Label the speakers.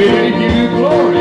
Speaker 1: We give you glory.